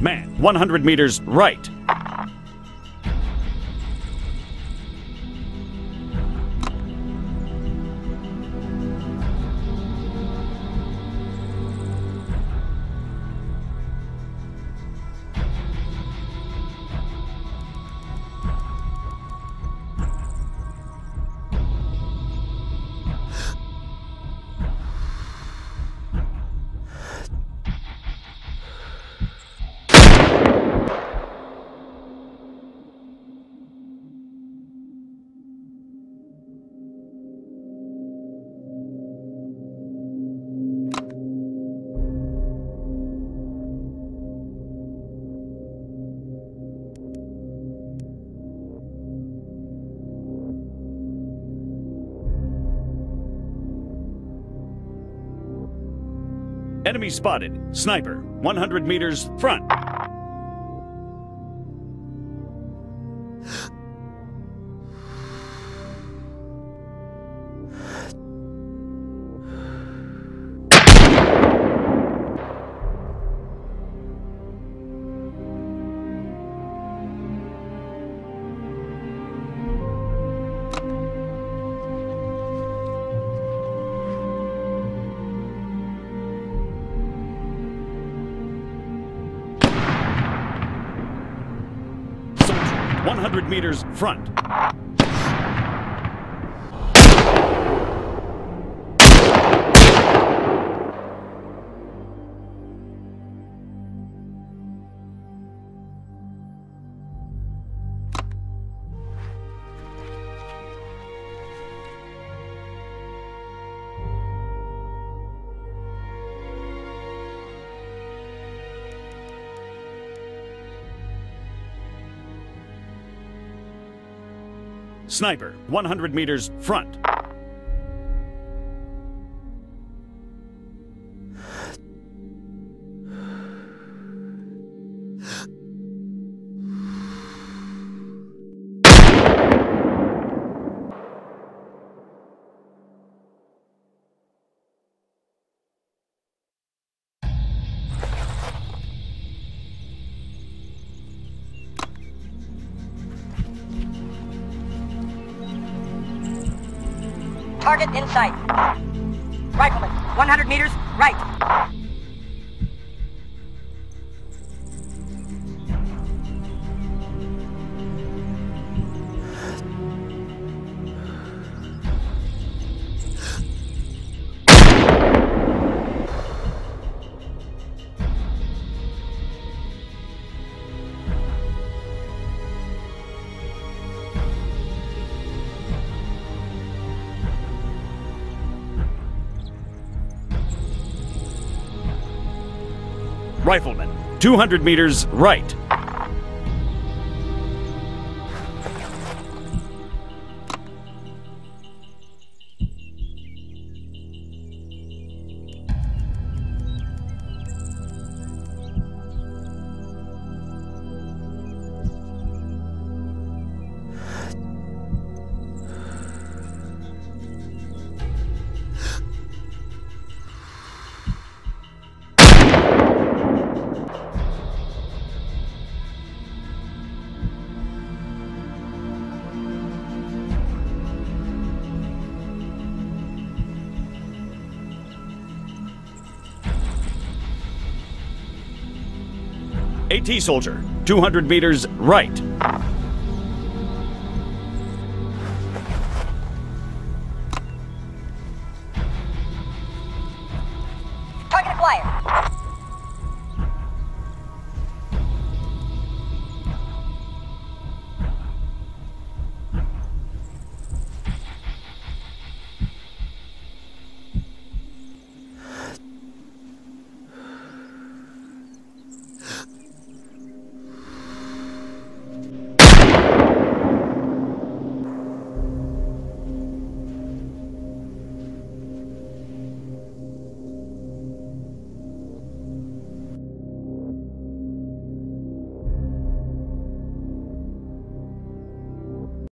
man 100 meters right. Enemy spotted. Sniper. 100 meters front. 100 meters front. Sniper. 100 meters front. Target in sight. Rifleman, 100 meters, right. Rifleman. 200 meters right. AT soldier. 200 meters right.